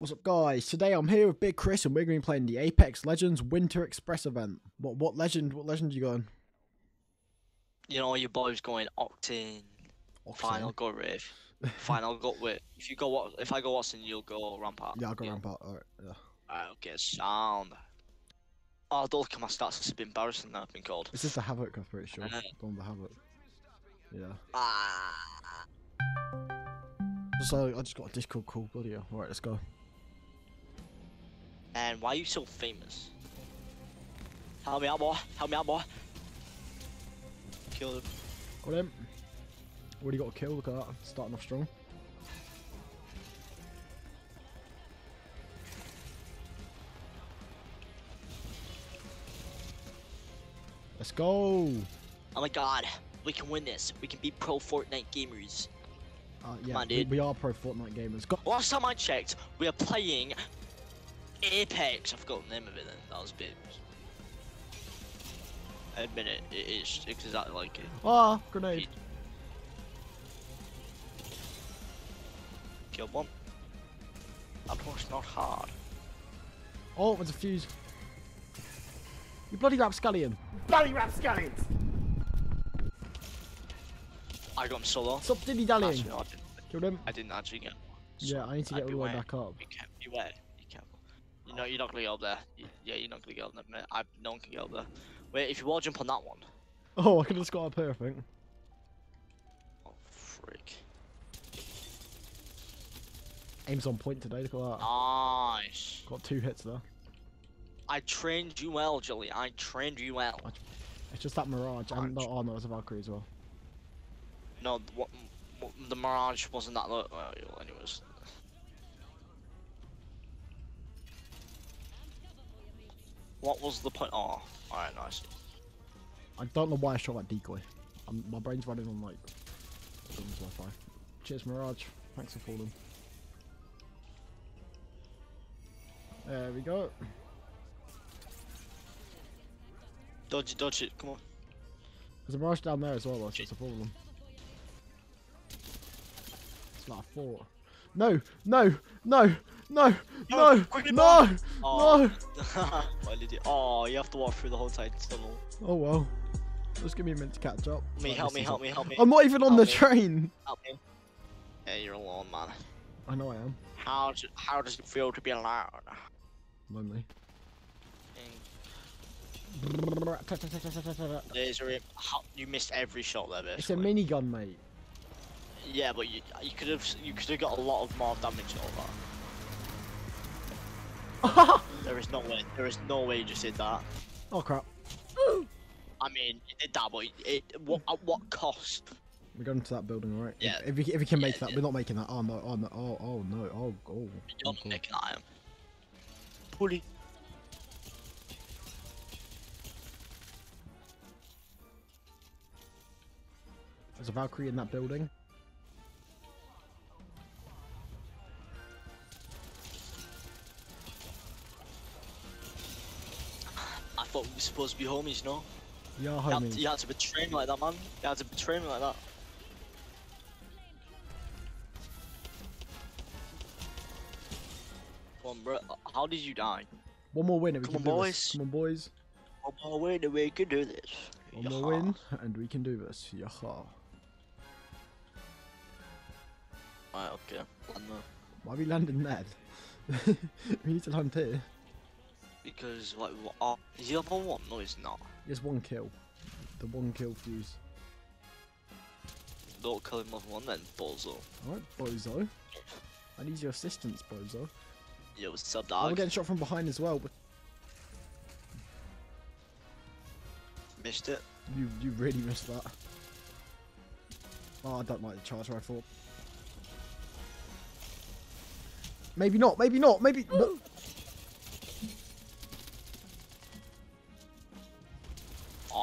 What's up guys? Today I'm here with Big Chris and we're going to be playing the Apex Legends Winter Express event. What what legend what legend are you going? You know your boy's going Octane. Fine, I'll go. Fine, I'll go with. If you go what? If I go Wattson, you'll go Rampart. Yeah, I'll go Rampart. Alright, yeah. Alright, okay, sound. Oh, don't look at my stats. It's a bit embarrassing that I've been called. This is the Havoc, I'm pretty sure. Uh, Go on the Havoc. Yeah. Ah. So I just got a Discord call, bloody hell. Alright, let's go. And why are you so famous? Help me out, boy. Help me out, boy. Kill him. Got him. Already got a kill, look at that. Starting off strong. Let's go! Oh my god, we can win this. We can be pro Fortnite gamers. Uh, yeah, on, we, we are pro Fortnite gamers. Go Last time I checked, we are playing Apex. I forgot the name of it then. That was a bit. I admit it, it is exactly like it. Ah, grenade. Kill one. That was not hard. Oh, there's a fuse. You bloody rapscallion. Bloody rapscallions! I got him solo. Stop dilly dallying. Actually, no, I didn't. Killed him. I didn't actually get. him. Yeah, I need to get all the way back up. Be careful. Beware. Be careful. Know, you're not gonna get up there. Yeah, you're not gonna get up there. mate. I, no one can get up there. Wait, if you wall jump on that one. Oh, I could have just got up here, I think. Oh, freak. Aim's on point today, look at that. Nice. Got two hits there. I trained you well, Jolly. I trained you well. It's just that Mirage. And, Mirage. oh, no, it's a Valkyrie as well. No, the, what, the Mirage wasn't that low. Well, anyways. What was the point? Oh, alright, nice. I don't know why I shot that decoy. I'm, my brain's running on, like, Wi-Fi. Cheers, Mirage. Thanks for falling. There we go. Dodge it, dodge it, come on. There's a Mirage down there as well, it's a problem. It's not a four. No, no, no, no, no, quickly, no, Oh. no. What an idiot. Oh, you have to walk through the whole time tunnel. Oh well. Just give me a minute to catch up. Me, help me, help me, help me. I'm not even on Help the me. train. Help me. Yeah, you're alone, man. I know I am. How does, how does it feel to be alone? Lonely. Laser you missed every shot there, It's a minigun, mate. Yeah, but you you could have you could have got a lot of more damage that. There is no way. There is no way you just did that. oh crap. I mean, you did that, but it, what at what cost? We're going to that building, alright? Yeah. If, we, if we can make Yeah, that, yeah. we're not making that. Oh, oh no, oh no, oh, oh no, oh, oh. You're oh, not making that, I am. Pulley. There's a Valkyrie in that building. Thought we were supposed to be homies, no? Yeah, You had, homies. you had to betray me like that, man. You had to betray me like that. Come on, bro. How did you die? One more win and we Come can on, do this. boys. Come on, boys. One more win and we can do this. One more win and we can do this. Yaha. Right, okay. Land there. Why are we landing Ned? we need to land here. Because, like, what, uh, is he up on one? No, he's not. There's one kill. The one kill fuse. Don't kill him off one then, bozo. Alright, Bozo. I need your assistance, Bozo. Yo, what's up, dog? getting shot from behind as well, but Missed it. you you really missed that. Oh, I don't like the charge rifle. Maybe not, maybe not, maybe...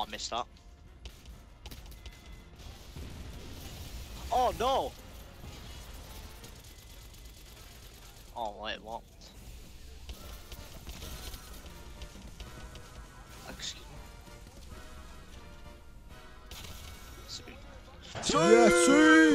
I missed that. Oh, no! Oh, wait, what? Excuse me. Yes!